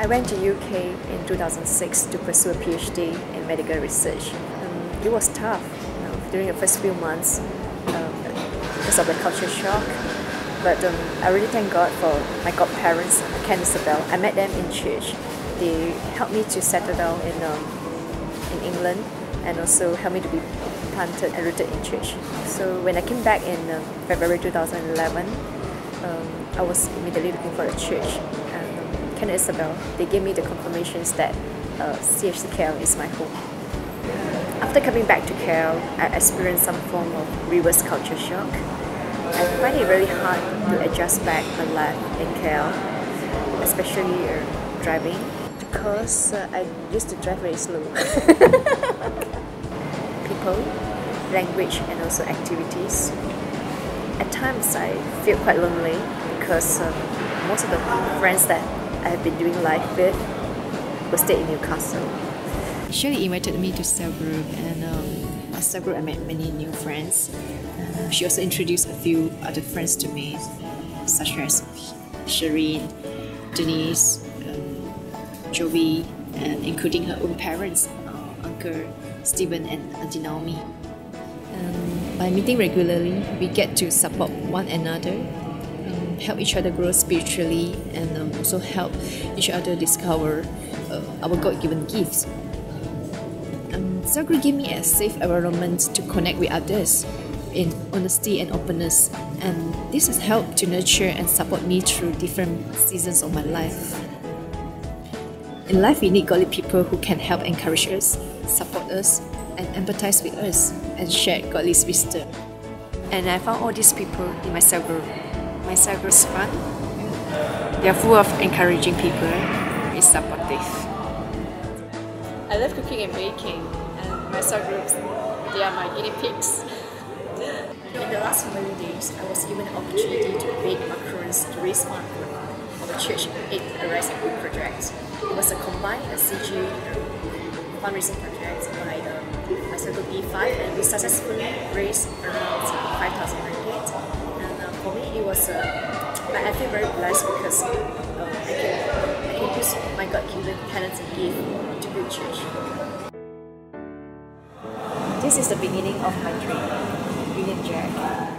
I went to UK in 2006 to pursue a PhD in medical research. Um, it was tough you know, during the first few months um, because of the culture shock. But um, I really thank God for my godparents, Ken and Isabel. I met them in church. They helped me to settle down in, um, in England and also helped me to be planted and rooted in church. So when I came back in uh, February 2011, um, I was immediately looking for a church Ken Isabel, they gave me the confirmations that uh, CHC KL is my home. After coming back to KL, I experienced some form of reverse culture shock. I find it really hard to adjust back my life in KL, especially uh, driving, because uh, I used to drive very slow. People, language, and also activities. At times, I feel quite lonely because um, most of the friends that I have been doing life with will stay in Newcastle. Shirley invited me to cell group and um, at cell group I met many new friends. Uh, she also introduced a few other friends to me such as Shireen, Denise, um, Joey, and including her own parents, uh, Uncle Stephen and Auntie Naomi. Um, by meeting regularly, we get to support one another help each other grow spiritually and um, also help each other discover uh, our God-given gifts. Um, gave me a safe environment to connect with others in honesty and openness and this has helped to nurture and support me through different seasons of my life. In life, we need godly people who can help encourage us, support us, and empathize with us, and share godly wisdom. And I found all these people in my cell group my Cyprus fun. They are full of encouraging people. It's supportive. I love cooking and baking, and my cell groups, they are my guinea pigs. In the last few days, I was given an opportunity to bake macarons to raise funds for the church aid a rising food project. It was a combined CG fundraising project by the my circle B5 and we successfully raised around 5,000 ringgit for me it was uh, like I feel very blessed because uh, I can I can use my God-given talents and gift to build church. This is the beginning of my dream, William Jack.